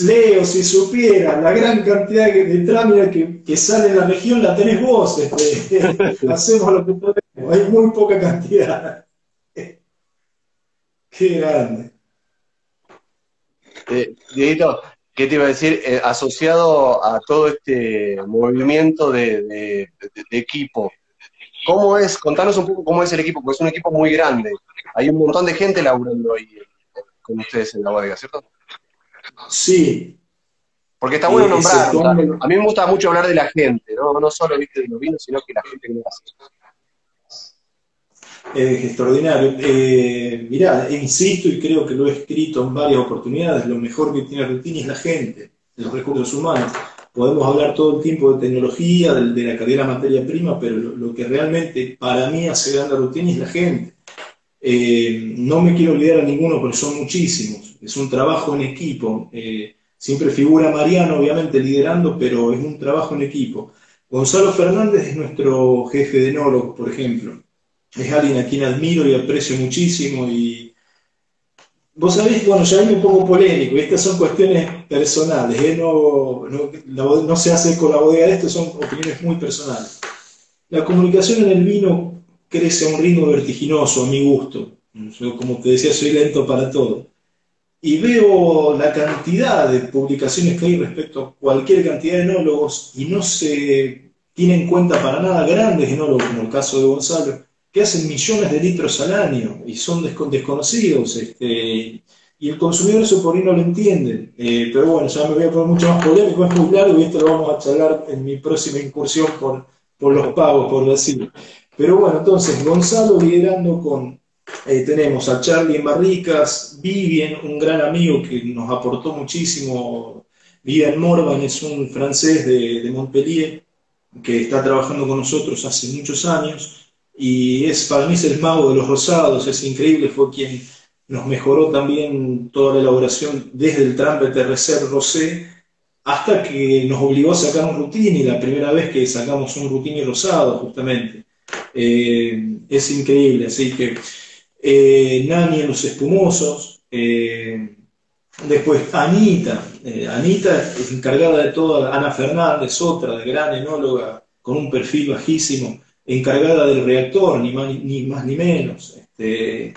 Leo, si supiera la gran cantidad de trámite que, que, sale en la región, la tenés vos. Este, hacemos lo que podemos. Hay muy poca cantidad. Qué grande. Eh, ¿qué te iba a decir? Eh, asociado a todo este movimiento de, equipo, ¿cómo es? Contanos un poco cómo es el equipo, porque es un equipo muy grande. Hay un montón de gente laburando ahí eh, con ustedes en la bodega, ¿cierto? Sí. Porque está bueno nombrar. a mí me gusta mucho hablar de la gente, no, no solo ¿viste, de los vinos, sino que la gente que lo hace. Es extraordinario. Eh, mirá, insisto y creo que lo he escrito en varias oportunidades, lo mejor que tiene Rutini es la gente, los recursos humanos. Podemos hablar todo el tiempo de tecnología, de, la calidad de la materia prima, pero lo, que realmente para mí hace grande Rutini es la gente. Eh, no me quiero olvidar a ninguno porque son muchísimos. Es un trabajo en equipo. Eh, siempre figura Mariano, obviamente, liderando, pero es un trabajo en equipo. Gonzalo Fernández es nuestro jefe de enólogos, por ejemplo. Es alguien a quien admiro y aprecio muchísimo y vos sabés, bueno, ya hay un poco polémico, estas son cuestiones personales, ¿eh? no, no, se hace con la bodega de esto, son opiniones muy personales. La comunicación en el vino crece a un ritmo vertiginoso a mi gusto. Como te decía, soy lento para todo. Y veo la cantidad de publicaciones que hay respecto a cualquier cantidad de enólogos y no se tiene en cuenta para nada grandes enólogos, como el caso de Gonzalo, que hacen millones de litros al año y son desconocidos. Este, y el consumidor eso por ahí no lo entiende. Eh, pero bueno, ya me voy a poner mucho más polémico, muy largo y esto lo vamos a charlar en mi próxima incursión por, por los pagos, por decirlo. Pero bueno, entonces Gonzalo liderando con, eh, tenemos a Charlie en Barricas, Vivien, un gran amigo que nos aportó muchísimo, Vivian Morvan es un francés de, Montpellier que está trabajando con nosotros hace muchos años y es para mí el mago de los rosados, es increíble, fue quien nos mejoró también toda la elaboración desde el Trampe Terrecer Rosé hasta que nos obligó a sacar un rutini, la primera vez que sacamos un rutini rosado justamente. Eh, es increíble, así que eh, Nani en los espumosos, eh, después Anita, Anita es encargada de toda, Ana Fernández, otra de gran enóloga con un perfil bajísimo, encargada del reactor, ni más ni, menos. Este,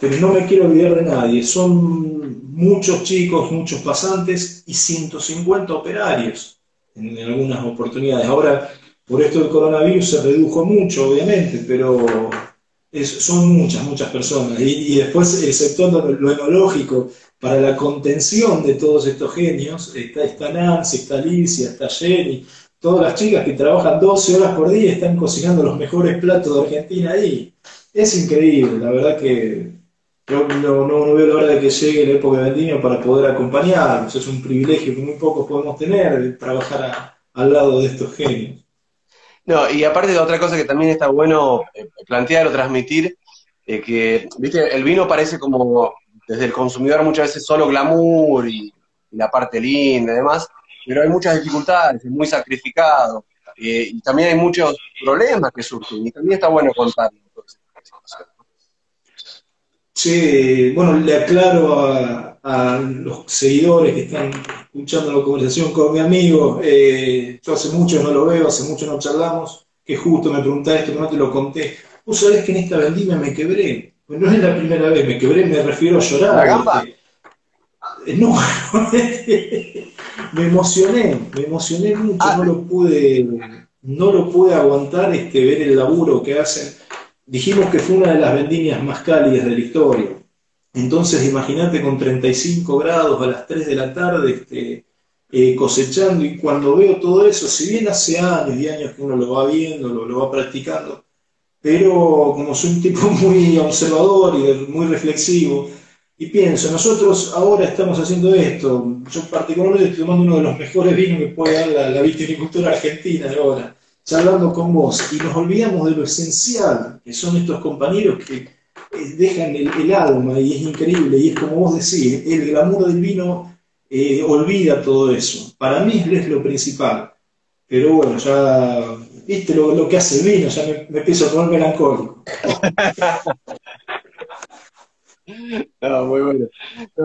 pero no me quiero olvidar de nadie, son muchos chicos, muchos pasantes y 150 operarios. en algunas oportunidades. Ahora, por esto del coronavirus se redujo mucho, obviamente, pero son muchas, muchas personas. Y, después, exceptuando lo enológico, para la contención de todos estos genios, está, está Nancy, está Alicia, está Jenny, todas las chicas que trabajan 12 horas por día están cocinando los mejores platos de Argentina ahí. Es increíble, la verdad que yo no, no, veo la hora de que llegue la época de vendimia para poder acompañarlos. Es un privilegio que muy pocos podemos tener, trabajar al lado de estos genios. No, y aparte de otra cosa que también está bueno eh, plantear o transmitir, eh, que, viste, el vino parece como desde el consumidor muchas veces solo glamour y, la parte linda y demás, pero hay muchas dificultades, es muy sacrificado, eh, y también hay muchos problemas que surgen, y también está bueno contarlo. Sí, bueno, le aclaro a, los seguidores que están escuchando la conversación con mi amigo, eh, yo hace mucho no lo veo, hace mucho no charlamos, que justo me preguntaste esto, que no te lo conté. Vos sabés que en esta vendimia me quebré, pues no es la primera vez, me quebré, me refiero a llorar. ¿La gamba? Eh, no, me emocioné, me emocioné mucho, ah. no lo pude, no lo pude aguantar este, ver el laburo que hacen dijimos que fue una de las vendimias más cálidas de la historia. Entonces, imagínate con 35 grados a las 3 de la tarde este, eh, cosechando y cuando veo todo eso, si bien hace años y años que uno lo va viendo, lo, va practicando, pero como soy un tipo muy observador y muy reflexivo, y pienso, nosotros ahora estamos haciendo esto, yo particularmente estoy tomando uno de los mejores vinos que puede dar la, la argentina ahora, charlando con vos y nos olvidamos de lo esencial, que son estos compañeros que eh, dejan el, alma y es increíble, y es como vos decís, el glamour del vino eh, olvida todo eso. Para mí es lo principal, pero bueno, ya viste lo, que hace el vino, ya me, empiezo a poner melancólico. No, muy bueno.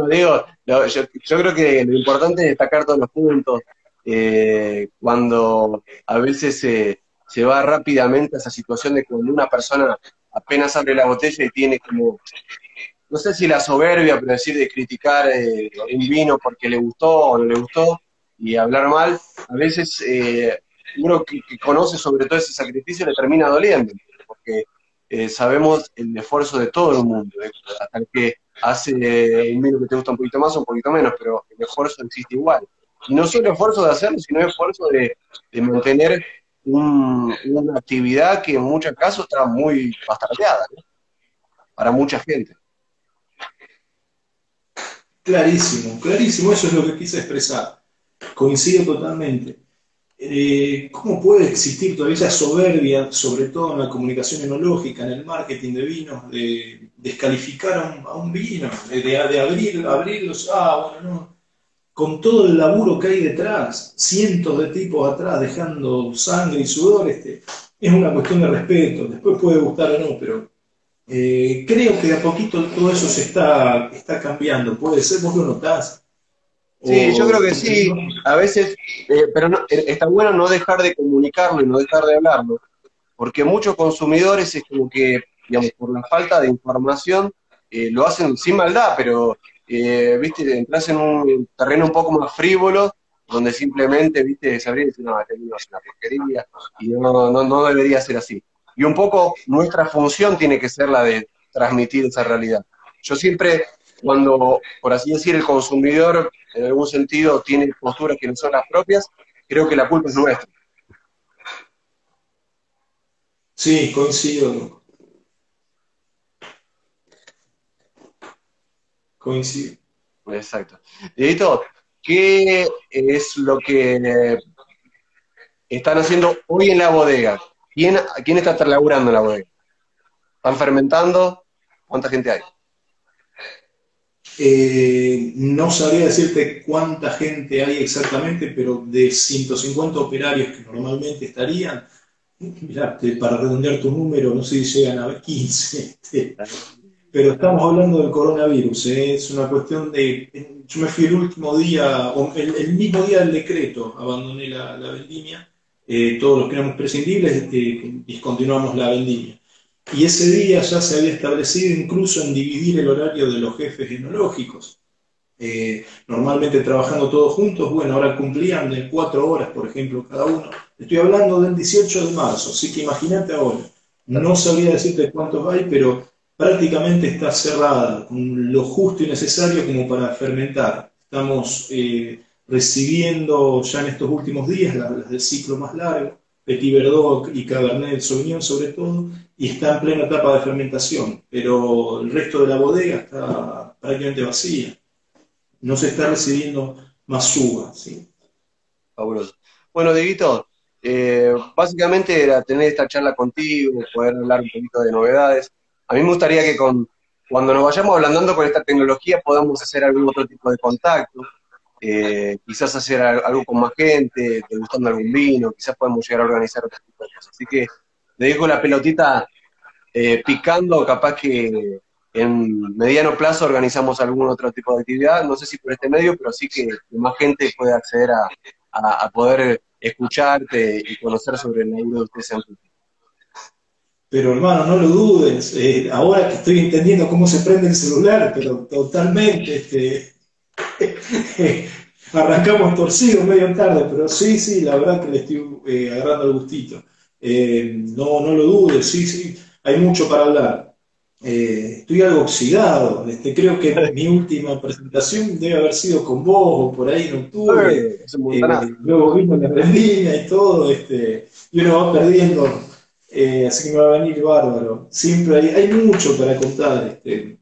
digo, yo, yo, creo que lo importante es destacar todos los puntos, eh, cuando a veces se va rápidamente a esa situación de cuando una persona apenas abre la botella y tiene como, no sé si la soberbia, pero decir de criticar eh, un vino porque le gustó o no le gustó y hablar mal, a veces eh, uno que, conoce sobre todo ese sacrificio le termina doliendo, porque sabemos el esfuerzo de todo el mundo, hasta el que hace un vino que te gusta un poquito más o un poquito menos, pero el esfuerzo existe igual. No solo esfuerzo de hacerlo, sino esfuerzo de, mantener una actividad que en muchos casos está muy bastardeada para mucha gente. Clarísimo, clarísimo, eso es lo que quise expresar. Coincido totalmente. Eh, ¿Cómo puede existir todavía esa soberbia, sobre todo en la comunicación enológica, en el marketing de vinos, de descalificar a un, vino, de, de abrir, abrirlos? Ah, bueno, no, con todo el laburo que hay detrás, cientos de tipos atrás dejando sangre y sudor, este, es una cuestión de respeto, después puede gustar o no, pero eh, creo que de a poquito todo eso se está, está cambiando, puede ser, vos lo notás. Sí, yo creo que sí, a veces, eh, pero eh, está bueno no dejar de comunicarlo y no dejar de hablarlo, porque muchos consumidores es como que, digamos, por la falta de información, lo hacen sin maldad, pero eh, viste, entras en un terreno un poco más frívolo, donde simplemente, viste, se y no, este es una porquería, y no, no, no debería ser así. Y un poco nuestra función tiene que ser la de transmitir esa realidad. Yo siempre, cuando, por así decir, el consumidor en algún sentido tiene posturas que no son las propias, creo que la culpa es nuestra. Sí, coincido. Coincido. Exacto. Edito, ¿qué es lo que están haciendo hoy en la bodega? ¿Quién, quién está laburando en la bodega? ¿Están fermentando? ¿Cuánta gente hay? Eh, no sabría decirte cuánta gente hay exactamente, pero de 150 operarios que normalmente estarían, mirá, para redondear tu número, no sé si llegan a 15. Pero estamos hablando del coronavirus, ¿eh? es una cuestión de... Yo me fui el último día, el, mismo día del decreto, abandoné la, vendimia, eh, todos los que éramos prescindibles eh, discontinuamos la vendimia. Y ese día ya se había establecido incluso en dividir el horario de los jefes enológicos. Eh, normalmente trabajando todos juntos, bueno, ahora cumplían de cuatro horas, por ejemplo, cada uno. Estoy hablando del 18 de marzo, así que imagínate ahora. No sabría decirte cuántos hay, pero prácticamente está cerrada, con lo justo y necesario como para fermentar. Estamos eh, recibiendo ya en estos últimos días las, del ciclo más largo, Petit Verdot y Cabernet Sauvignon sobre todo, y está en plena etapa de fermentación, pero el resto de la bodega está prácticamente vacía. No se está recibiendo más uva. ¿sí? Fabuloso. Bueno, Dieguito, eh, básicamente era tener esta charla contigo, poder hablar un poquito de novedades. A mí me gustaría que cuando nos vayamos ablandando con esta tecnología podamos hacer algún otro tipo de contacto, eh, quizás hacer algo con más gente, degustando algún vino, quizás podemos llegar a organizar otro tipo de cosas. Así que le dejo la pelotita eh, picando, capaz que en mediano plazo organizamos algún otro tipo de actividad, no sé si por este medio, pero sí que, más gente puede acceder a, poder escucharte y conocer sobre el laburo de ustedes en pero hermano, no lo dudes, eh, ahora que estoy entendiendo cómo se prende el celular, pero totalmente, este, arrancamos torcido medio tarde, pero sí, sí, la verdad que le estoy eh, agarrando el gustito. Eh, no, no lo dudes, sí, sí, hay mucho para hablar. estoy algo oxidado, este, creo que mi última presentación debe haber sido con vos o por ahí en octubre. luego vino la y todo, este, y uno va perdiendo eh, así que me va a venir bárbaro. Siempre hay, mucho para contar. Este,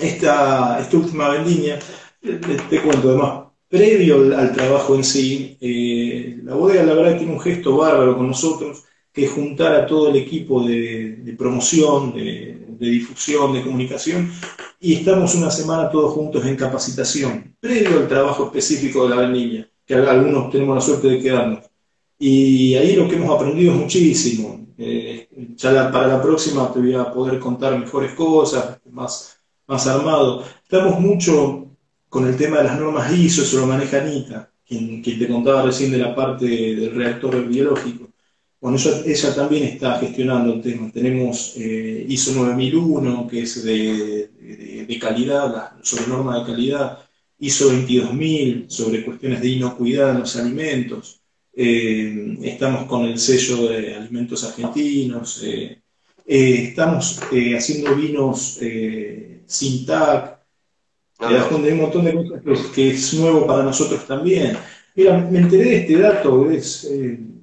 esta, esta última vendimia, te, cuento además, previo al, trabajo en sí, eh, la bodega la verdad tiene un gesto bárbaro con nosotros, que es juntar a todo el equipo de, promoción, de, difusión, de comunicación, y estamos una semana todos juntos en capacitación, previo al trabajo específico de la vendimia, que algunos tenemos la suerte de quedarnos. Y ahí lo que hemos aprendido es muchísimo. Eh, ya para la próxima te voy a poder contar mejores cosas, más, más armado. Estamos mucho con el tema de las normas ISO, eso lo maneja Anita, quien, te contaba recién de la parte del reactor biológico. Bueno, ella, también está gestionando el tema. Tenemos eh, ISO 9001, que es de, calidad, sobre norma de calidad, ISO 22000, sobre cuestiones de inocuidad en los alimentos. Eh, estamos con el sello de alimentos argentinos, eh, eh, estamos haciendo vinos sin TAC, ah, un montón de cosas que, es nuevo para nosotros también. Mira, me enteré de este dato, es,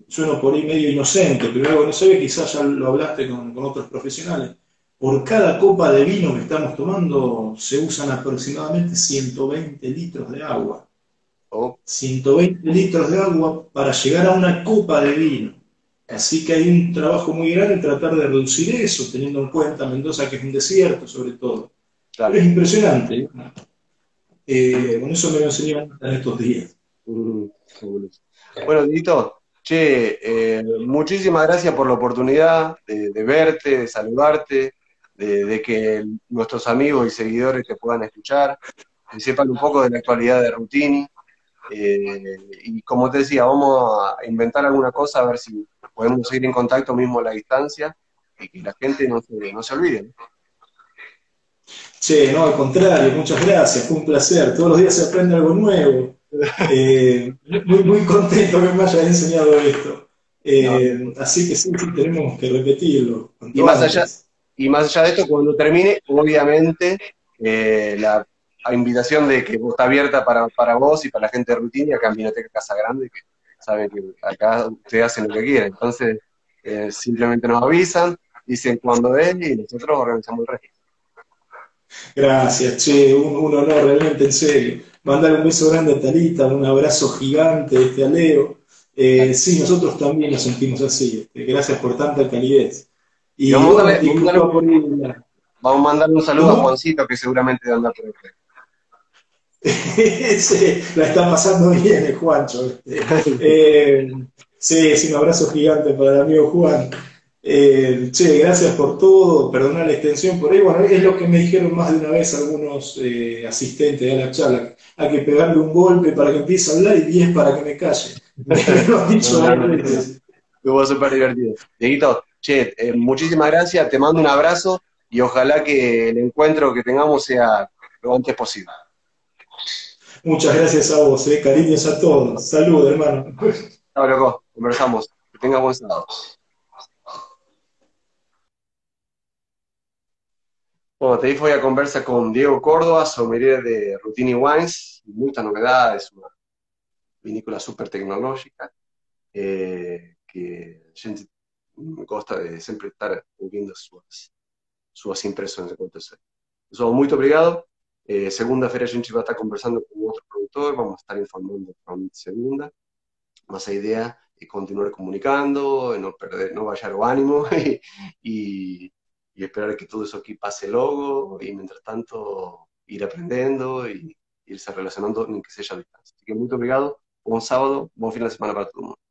sueno por ahí medio inocente, pero algo no sabe, quizás ya lo hablaste con, con otros profesionales. Por cada copa de vino que estamos tomando se usan aproximadamente 120 litros de agua. 120 litros de agua para llegar a una copa de vino. Así que hay un trabajo muy grande en tratar de reducir eso, teniendo en cuenta Mendoza, que es un desierto sobre todo. Pero es impresionante. Eh, con eso me lo enseñado en estos días. Mm, bueno, Dito, che, eh, muchísimas gracias por la oportunidad de, verte, de saludarte, de, de, que nuestros amigos y seguidores te puedan escuchar, que sepan un poco de la actualidad de Rutini, eh, y como te decía, vamos a inventar alguna cosa a ver si podemos seguir en contacto mismo a la distancia y que la gente no se, no se olvide. Che, no, al contrario, muchas gracias, fue un placer. Todos los días se aprende algo nuevo. Eh, muy, muy contento que me hayas enseñado esto. Eh, así que sí, tenemos que repetirlo. Y más, allá, y más allá de esto, cuando termine, obviamente, la a invitación de que está abierta para, para vos y para la gente de Rutina, acá en Vinoteca Casa Grande, que saben que acá ustedes hacen lo que quieren. Entonces, eh, simplemente nos avisan, dicen cuándo es y nosotros organizamos el resto. Gracias, che, un, honor realmente, en serio. Mandar un beso grande a Talita, un abrazo gigante este, a Leo. Eh, sí, nosotros también nos sentimos así. Este, gracias por tanta calidez. Y, vamos, a mandarle, un saludo a Juancito, que seguramente anda por aquí. sí, la está pasando bien el Juancho. Eh, sí, sí, un abrazo gigante para el amigo Juan. Eh, che, gracias por todo, perdona la extensión por ahí. Bueno, es lo que me dijeron más de una vez algunos eh, asistentes a la charla. Hay que pegarle un golpe para que empiece a hablar y 10 para que me calle. Lo han dicho Estuvo súper divertido. Dieguito, che, eh, muchísimas gracias, te mando un abrazo y ojalá que el encuentro que tengamos sea lo antes posible. Muchas gracias a vos, eh. cariños a todos. Salud, hermano. Chao, loco. Conversamos. Que tenga buen sábado. Bom, até aí foi a conversa com Diego Córdoba, sommelier de Routine Wines, muitas novidades, uma vinícola super tecnológica, eh, que gente gosta de sempre estar ouvindo suas, suas impressões enquanto isso. Obrigado. Eh, Segunda-feira a gente vai estar conversando com outro produtor, vamos estar informando provavelmente segunda, mas a ideia é continuar comunicando, não perder, não baixar o ânimo e, e y esperar que todo eso aquí pase luego y mientras tanto ir aprendiendo y irse relacionando en que sea a distancia. Así que muy obrigado, buen sábado, buen fin de semana para todo mundo.